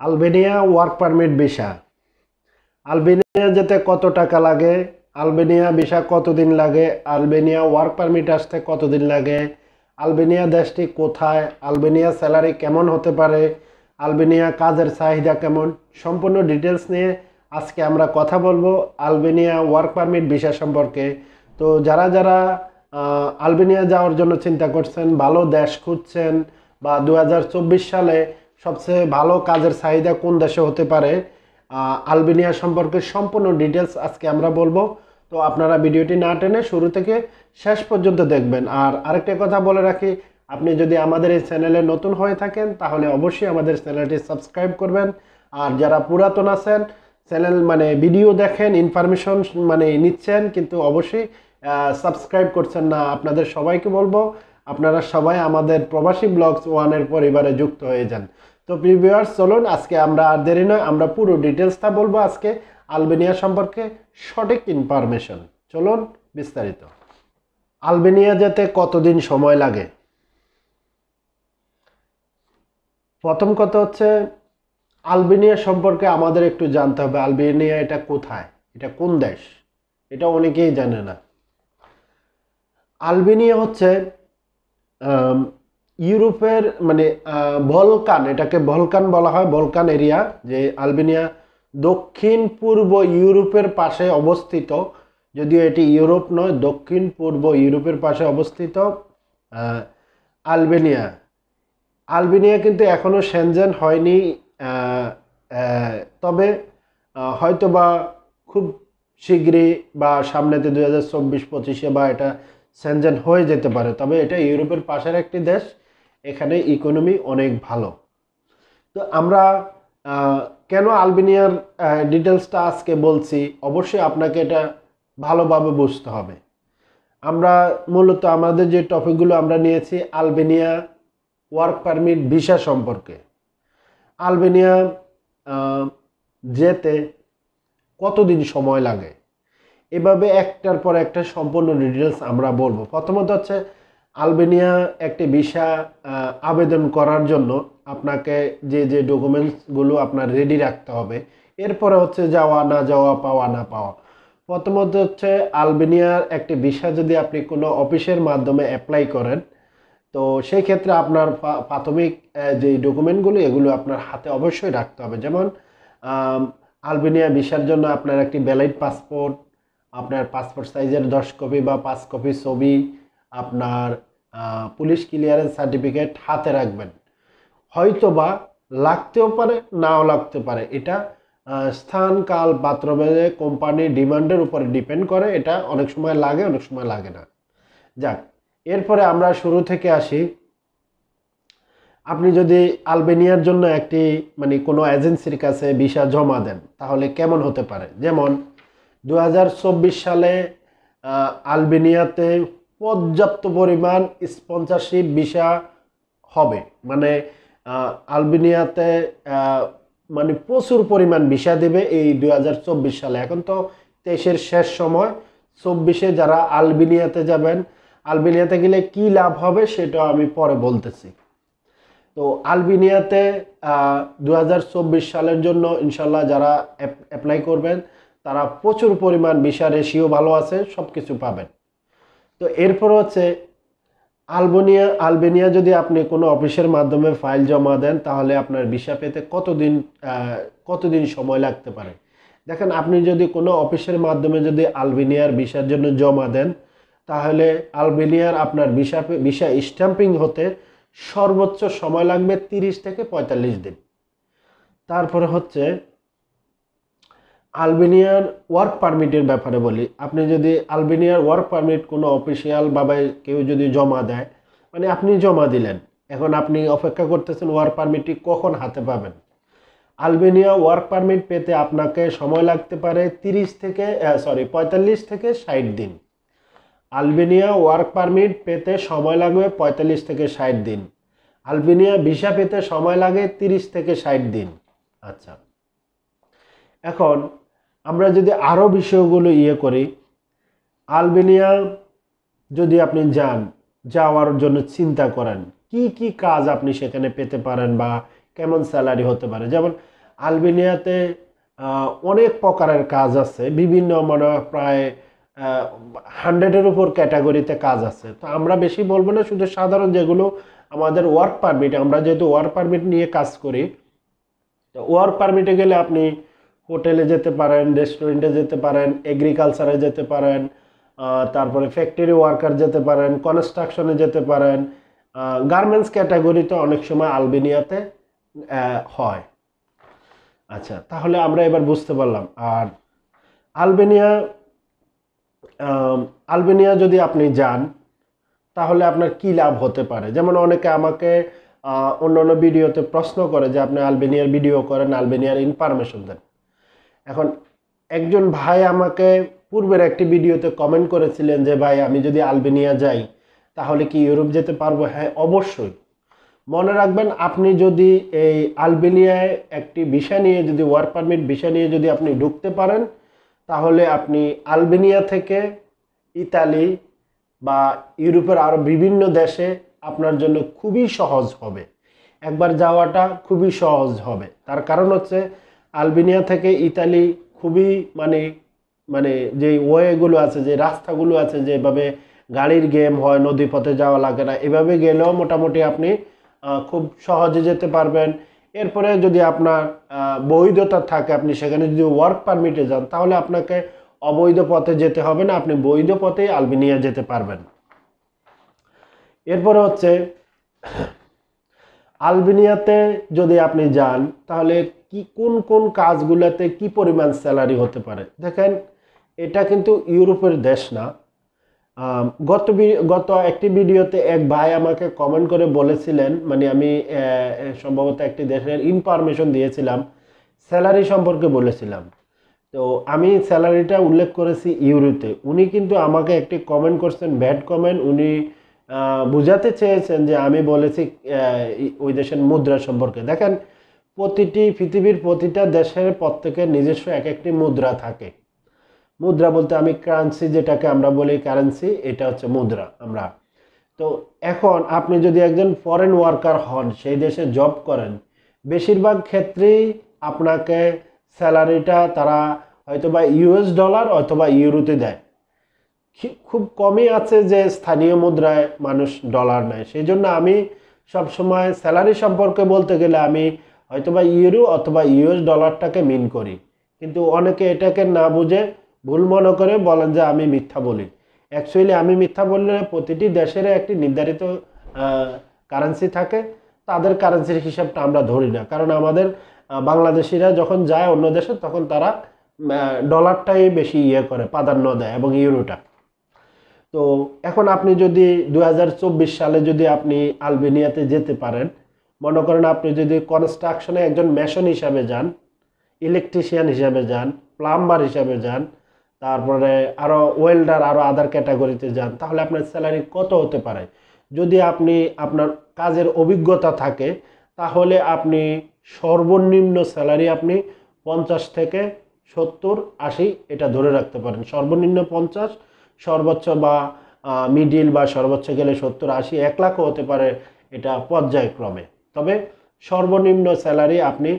Albania work permit visa Albania যেতে কত টাকা লাগে? আলবেনিয়া ভিসা কতদিন লাগে? আলবেনিয়া ওয়ার্ক পারমিট আসতে কতদিন লাগে? আলবেনিয়া দেশটি কোথায়? আলবেনিয়া স্যালারি কেমন হতে পারে? আলবেনিয়া কাজের চাহিদা কেমন? সম্পূর্ণ ডিটেলস নিয়ে আজকে আমরা কথা বলব আলবেনিয়া ওয়ার্ক পারমিট ভিসা সম্পর্কে। তো যারা যারা আলবেনিয়া যাওয়ার জন্য চিন্তা করছেন, ভালো দেশ খুঁজছেন বা দু হাজার চব্বিশ সালে সবচেয়ে ভালো কাজের চাহিদা কোন দেশে হতে পারে আলবেনিয়া সম্পর্কে সম্পূর্ণ ডিটেলস আজকে আমরা বলব। তো আপনারা ভিডিওটি না টেনে শুরু থেকে শেষ পর্যন্ত দেখবেন। আর আরেকটা কথা বলে রাখি, আপনি যদি আমাদের এই চ্যানেলে নতুন হয়ে থাকেন, তাহলে অবশ্যই আমাদের চ্যানেলটি সাবস্ক্রাইব করবেন। আর যারা পুরাতন আছেন, চ্যানেল মানে ভিডিও দেখেন ইনফরমেশন মানে নিচ্ছেন, কিন্তু অবশ্যই সাবস্ক্রাইব করছেন না, আপনাদের সবাইকে বলব, আপনারা সবাই আমাদের প্রবাসী ব্লগস ওয়ানের পরিবারে যুক্ত হয়ে যান। তো প্রিভিউয়ার্স চলুন, আজকে আমরা আর দেরি নয়, আমরা পুরো ডিটেলসটা বলব আজকে আলবেনিয়া সম্পর্কে সঠিক ইনফরমেশন চলুন, বিস্তারিত। আলবেনিয়া যেতে কতদিন সময় লাগে? প্রথম কথা হচ্ছে, আলবেনিয়া সম্পর্কে আমাদের একটু জানতে হবে, আলবেনিয়া এটা কোথায়? এটা কোন দেশ? এটা অনেকেই জানে না। আলবেনিয়া হচ্ছে ইউরোপের মানে ভলকান, এটাকে ভলকান বলা হয়, ভলকান এরিয়া, যে আলবেনিয়া দক্ষিণ পূর্ব ইউরোপের পাশে অবস্থিত, যদিও এটি ইউরোপ নয়, দক্ষিণ পূর্ব ইউরোপের পাশে অবস্থিত আলবেনিয়া। আলবেনিয়া কিন্তু এখনও সেনজেন হয়নি তবে হয়তোবা খুব শীঘ্রই বা সামনেতে দু হাজার চব্বিশ পঁচিশে বা এটা সেনজেন হয়ে যেতে পারে, তবে এটা ইউরোপের পাশের একটি দেশ। এখানে ইকোনমি অনেক ভালো। তো আমরা কেন আলবেনিয়ার ডিটেলসটা আজকে বলছি? অবশ্যই আপনাকে এটা ভালোভাবে বুঝতে হবে। আমরা মূলত আমাদের যে টপিকগুলো আমরা নিয়েছি, আলবেনিয়া ওয়ার্ক পারমিট ভিসা সম্পর্কে। আলবেনিয়া যেতে কতদিন সময় লাগে? এভাবে একটার পর একটা সম্পূর্ণ ডিটেলস আমরা বলব। প্রথমত হচ্ছে আলবেনিয়া একটি ভিসা আবেদন করার জন্য আপনাকে যে যে ডকুমেন্টসগুলো আপনার রেডি রাখতে হবে। এরপরে হচ্ছে যাওয়া, না যাওয়া, পাওয়া, না পাওয়া। প্রথমত হচ্ছে আলবেনিয়ার একটি ভিসা যদি আপনি কোনো অফিসের মাধ্যমে অ্যাপ্লাই করেন, তো সেই ক্ষেত্রে আপনার প্রাথমিক যে ডকুমেন্টগুলো, এগুলো আপনার হাতে অবশ্যই রাখতে হবে। যেমন আলবেনিয়া ভিসার জন্য আপনার একটি ভ্যালিড পাসপোর্ট আপনার পাসপোর্ট সাইজের দশ কপি বা পাঁচ কপি ছবি আপনার পুলিশ ক্লিয়ারেন্স সার্টিফিকেট হাতে রাখবেন। হয়তো বা লাগতেও পারে, নাও লাগতে পারে। এটা স্থান, কাল পাত্রভেদে কোম্পানির ডিমান্ডের উপরে ডিপেন্ড করে, এটা অনেক সময় লাগে, অনেক সময় লাগে না। যাক, এরপরে আমরা শুরু থেকে আসি। আপনি যদি আলবেনিয়ার জন্য একটি মানে কোনো এজেন্সির কাছে ভিসা জমা দেন, তাহলে কেমন হতে পারে? যেমন দু হাজার চব্বিশ সালে আলবেনিয়াতে পর্যাপ্ত পরিমাণ স্পন্সরশিপ ভিসা হবে। মানে আলবেনিয়াতে মানে প্রচুর পরিমাণ ভিসা দেবে এই দু হাজার চব্বিশ সালে। এখন তো তেইশের শেষ সময়। চব্বিশে যারা আলবেনিয়াতে যাবেন, আলবেনিয়াতে গেলে কি লাভ হবে সেটা আমি পরে বলতেছি। তো আলবেনিয়াতে দু হাজার চব্বিশ সালের জন্য ইনশাল্লাহ যারা অ্যাপ্লাই করবেন, তারা প্রচুর পরিমাণ ভিসা রেশিও ভালো আছে সব কিছু পাবেন। তো এরপর হচ্ছে আলবেনিয়া আলবেনিয়া যদি আপনি কোনো অফিসের মাধ্যমে ফাইল জমা দেন, তাহলে আপনার ভিসা পেতে কতদিন কতদিন সময় লাগতে পারে? দেখেন, আপনি যদি কোনো অফিসের মাধ্যমে যদি আলবেনিয়ার ভিসার জন্য জমা দেন, তাহলে আলবেনিয়ার আপনার ভিসা ভিসা স্ট্যাম্পিং হতে সর্বোচ্চ সময় লাগবে তিরিশ থেকে পঁয়তাল্লিশ দিন। তারপরে হচ্ছে আলবেনিয়ার ওয়ার্ক পারমিটের ব্যাপারে বলি। আপনি যদি আলবেনিয়ার ওয়ার্ক পারমিট কোনো অফিসিয়াল অফিসিয়ালভাবে কেউ যদি জমা দেয় মানে আপনি জমা দিলেন, এখন আপনি অপেক্ষা করতেছেন ওয়ার্ক পারমিটটি কখন হাতে পাবেন। আলবেনিয়া ওয়ার্ক পারমিট পেতে আপনাকে সময় লাগতে পারে তিরিশ থেকে সরি পঁয়তাল্লিশ থেকে ষাট দিন। আলবেনিয়া ওয়ার্ক পারমিট পেতে সময় লাগবে পঁয়তাল্লিশ থেকে ষাট দিন। আলবেনিয়া ভিসা পেতে সময় লাগে তিরিশ থেকে ষাট দিন। আচ্ছা। এখন আমরা যদি আরও বিষয়গুলো ইয়ে করি, আলবেনিয়া যদি আপনি যান, যাওয়ার জন্য চিন্তা করেন, কি কি কাজ আপনি সেখানে পেতে পারেন বা কেমন স্যালারি হতে পারে? যেমন আলবেনিয়াতে অনেক প্রকারের কাজ আছে, বিভিন্ন মনে প্রায় হান্ড্রেডের উপর ক্যাটাগরিতে কাজ আছে। তো আমরা বেশি বলব না, শুধু সাধারণ যেগুলো আমাদের ওয়ার্ক পারমিট আমরা যেহেতু ওয়ার্ক পারমিট নিয়ে কাজ করি, তো ওয়ার্ক পারমিটে গেলে আপনি হোটেলে যেতে পারেন, রেস্টুরেন্টে যেতে পারেন এগ্রিকালচারে যেতে পারেন তারপরে ফ্যাক্টরি ওয়ার্কার যেতে পারেন কনস্ট্রাকশনে যেতে পারেন গার্মেন্টস ক্যাটাগরিতে অনেক সময় আলবেনিয়াতে হয়। আচ্ছা তাহলে আমরা এবার বুঝতে পারলাম। আর আলবেনিয়া আলবেনিয়া যদি আপনি যান, তাহলে আপনার কি লাভ হতে পারে? যেমন অনেকে আমাকে অন্য অন্য ভিডিওতে প্রশ্ন করে যে আপনি আলবেনিয়ার ভিডিও করেন, আলবেনিয়ার ইনফরমেশন দেন। এখন একজন ভাই আমাকে পূর্বের একটি ভিডিওতে কমেন্ট করেছিলেন যে, ভাই, আমি যদি আলবেনিয়া যাই, তাহলে কি ইউরোপ যেতে পারব? হ্যাঁ অবশ্যই। মনে রাখবেন, আপনি যদি এই আলবেনিয়ায় একটি ভিসা নিয়ে যদি ওয়ার্ক পারমিট ভিসা নিয়ে যদি আপনি ঢুকতে পারেন, তাহলে আপনি আলবেনিয়া থেকে ইতালি বা ইউরোপের আরও বিভিন্ন দেশে আপনার জন্য খুবই সহজ হবে। একবার যাওয়াটা খুবই সহজ হবে। তার কারণ হচ্ছে আলবেনিয়া থেকে ইতালি খুবই মানে মানে যে ওয়েগুলো আছে যে রাস্তাগুলো আছে, যেভাবে গাড়ির গেম হয়, নদীপথে যাওয়া লাগে না, এভাবে গেলেও মোটামুটি আপনি খুব সহজে যেতে পারবেন। এরপরে যদি আপনার বৈধতা থাকে, আপনি সেখানে যদি ওয়ার্ক পারমিটে যান, তাহলে আপনাকে অবৈধ পথে যেতে হবে না, আপনি বৈধ পথেই আলবেনিয়া যেতে পারবেন। এরপরে হচ্ছে আলবেনিয়াতে যদি আপনি যান, তাহলে কি কোন কোন কাজগুলোতে কি পরিমাণ স্যালারি হতে পারে? দেখেন, এটা কিন্তু ইউরোপের দেশ না। গত গত একটি ভিডিওতে এক ভাই আমাকে কমেন্ট করে বলেছিলেন মানে আমি সম্ভবত একটি দেশের ইনফরমেশন দিয়েছিলাম স্যালারি সম্পর্কে বলেছিলাম। তো আমি স্যালারিটা উল্লেখ করেছি ইউরোতে। উনি কিন্তু আমাকে একটি কমেন্ট করছেন ব্যাড কমেন্ট উনি বুঝাতে চেয়েছেন যে আমি বলেছি ওই দেশের মুদ্রা সম্পর্কে। দেখেন, প্রতিটি পৃথিবীর প্রতিটা দেশের প্রত্যেকের নিজস্ব এক একটি মুদ্রা থাকে। মুদ্রা বলতে আমি কারেন্সি যেটাকে আমরা বলি কারেন্সি এটা হচ্ছে মুদ্রা আমরা। তো এখন আপনি যদি একজন ফরেন ওয়ার্কার হন, সেই দেশে জব করেন, বেশিরভাগ ক্ষেত্রেই আপনাকে স্যালারিটা তারা হয়তো বা ইউএস ডলার অথবা ইউরোতে দেয়। খুব কমই আছে যে স্থানীয় মুদ্রায় মানুষ ডলার নেয়। সেই জন্য আমি সবসময় স্যালারি সম্পর্কে বলতে গেলে আমি হয়তোবা ইউরো অথবা ইউএস ডলারটাকে মিন করি। কিন্তু অনেকে এটাকে না বুঝে ভুল মনে করে বলেন যে আমি মিথ্যা বলি। অ্যাকচুয়ালি আমি মিথ্যা বললে প্রতিটি দেশের একটি নির্ধারিত কারেন্সি থাকে। তাদের কারেন্সির হিসাবটা আমরা ধরি না। কারণ আমাদের বাংলাদেশিরা যখন যায় অন্য দেশে তখন তারা ডলারটাই বেশি ইয়ে করে, প্রাধান্য দেয় এবং ইউরোটা। তো এখন আপনি যদি দু হাজার চব্বিশ সালে যদি আপনি আলবেনিয়াতে যেতে পারেন, মনে করেন আপনি যদি কনস্ট্রাকশনে একজন মেশন হিসাবে যান ইলেকট্রিশিয়ান হিসাবে যান প্লাম্বার হিসাবে যান, তারপরে আরও ওয়েল্ডার আরও আদার ক্যাটাগরিতে যান, তাহলে আপনার স্যালারি কত হতে পারে? যদি আপনি আপনার কাজের অভিজ্ঞতা থাকে, তাহলে আপনি সর্বনিম্ন স্যালারি আপনি পঞ্চাশ থেকে সত্তর, আশি, এটা ধরে রাখতে পারেন। সর্বনিম্ন পঞ্চাশ সর্বোচ্চ বা মিডিল বা সর্বোচ্চ গেলে সত্তর আশি, এক লাখও হতে পারে এটা পর্যায়ক্রমে। তবে সর্বনিম্ন স্যালারি আপনি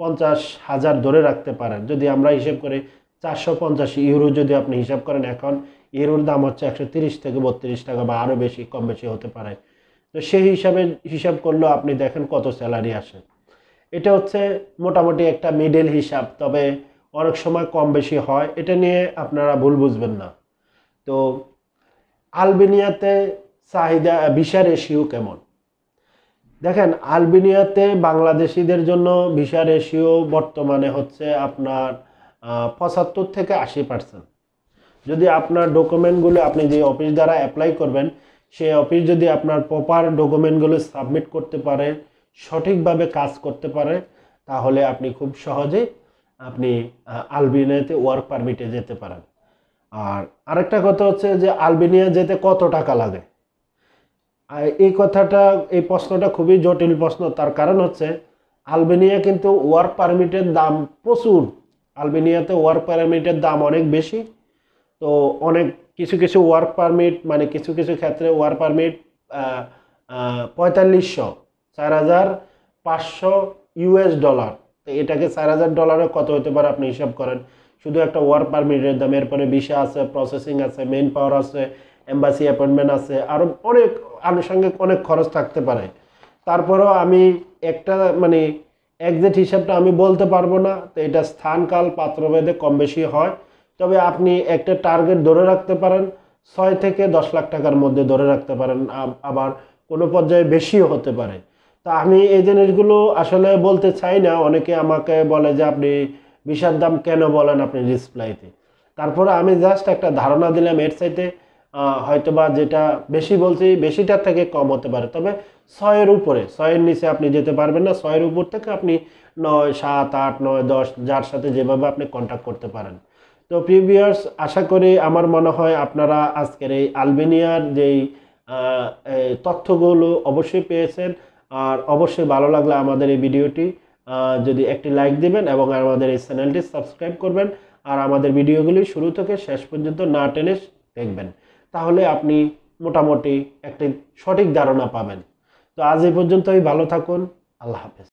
পঞ্চাশ হাজার ধরে রাখতে পারেন। যদি আমরা হিসেব করি চারশো পঞ্চাশ ইউরো যদি আপনি হিসাব করেন এখন, ইউরোর দাম হচ্ছে একশো তিরিশ থেকে বত্রিশ টাকা বা আরও বেশি, কম বেশি হতে পারে। তো সেই হিসাবে হিসাব করলেও আপনি দেখেন কত স্যালারি আসে। এটা হচ্ছে মোটামুটি একটা মিডল হিসাব, তবে অনেক সময় কম বেশি হয়। এটা নিয়ে আপনারা ভুল বুঝবেন না। তো আলবেনিয়াতে চাহিদা ভিসা রেশিও কেমন? দেখেন, আলবেনিয়াতে বাংলাদেশিদের জন্য ভিসা রেশিও বর্তমানে হচ্ছে আপনার পঁচাত্তর থেকে আশি পার্সেন্ট যদি আপনার ডকুমেন্টগুলো আপনি যে অফিস দ্বারা অ্যাপ্লাই করবেন, সেই অফিস যদি আপনার প্রপার ডকুমেন্টগুলো সাবমিট করতে পারে, সঠিকভাবে কাজ করতে পারে, তাহলে আপনি খুব সহজেই আপনি আলবেনিয়াতে ওয়ার্ক পারমিটে যেতে পারেন। আর আরেকটা কথা হচ্ছে যে আলবেনিয়া যেতে কত টাকা লাগে? এই কথাটা, এই প্রশ্নটা খুবই জটিল প্রশ্ন। তার কারণ হচ্ছে, আলবেনিয়া কিন্তু ওয়ার্ক পারমিটের দাম প্রচুর। আলবেনিয়াতে ওয়ার্ক পারমিটের দাম অনেক বেশি। তো অনেক, কিছু কিছু ওয়ার্ক পারমিট মানে কিছু কিছু ক্ষেত্রে ওয়ার্ক পারমিট পঁয়তাল্লিশশো চার হাজার পাঁচশো ইউএস ডলার। তো এটাকে চার হাজার ডলারে কত হতে পারে আপনি হিসাব করেন? শুধু একটা ওয়ার্ক পারমিটের দাম, এরপরে ভিসা আছে প্রসেসিং আছে মেইন পাওয়ার আছে এম্বাসি অ্যাপয়েন্টমেন্ট আছে আরও অনেক আনুষঙ্গিক অনেক খরচ থাকতে পারে। তারপরেও আমি একটা মানে একজ্যাক্ট হিসাবটা আমি বলতে পারব না, তো এটা স্থানকাল পাত্রভেদে কম বেশি হয়। তবে আপনি একটা টার্গেট ধরে রাখতে পারেন, ছয় থেকে দশ লাখ টাকার মধ্যে ধরে রাখতে পারেন আবার কোনো পর্যায়ে বেশিও হতে পারে। তা আমি এই জিনিসগুলো আসলে বলতে চাই না, অনেকে আমাকে বলে যে আপনি বিশার দাম কেন বলেন আপনি রিসপ্লাইতে তারপরে আমি জাস্ট একটা ধারণা দিলাম এর চাইতে আহ, হয়তোবা যেটা বেশি বলছি বেশিটার থেকে কম হতে পারে। তবে ছয়ের উপরে ছয়ের নিচে আপনি যেতে পারবেন না ছয়ের উপর থেকে আপনি নয় সাত আট নয় দশ যার সাথে যেভাবে আপনি কন্ট্যাক্ট করতে পারেন। তো প্রিভিয়ার্স আশা করি আমার মনে হয় আপনারা আজকের এই আলবেনিয়ার যেই তথ্যগুলো অবশ্যই পেয়েছেন। আর অবশ্যই ভালো লাগলে আমাদের এই ভিডিওটি যদি একটি লাইক দিবেন এবং আমাদের এই চ্যানেলটি সাবস্ক্রাইব করবেন আর আমাদের ভিডিওগুলি শুরু থেকে শেষ পর্যন্ত না টেনে দেখবেন, তাহলে আপনি মোটামুটি একটি সঠিক ধারণা পাবেন। তো আজ এই পর্যন্তই, ভালো থাকুন, আল্লাহ হাফেজ।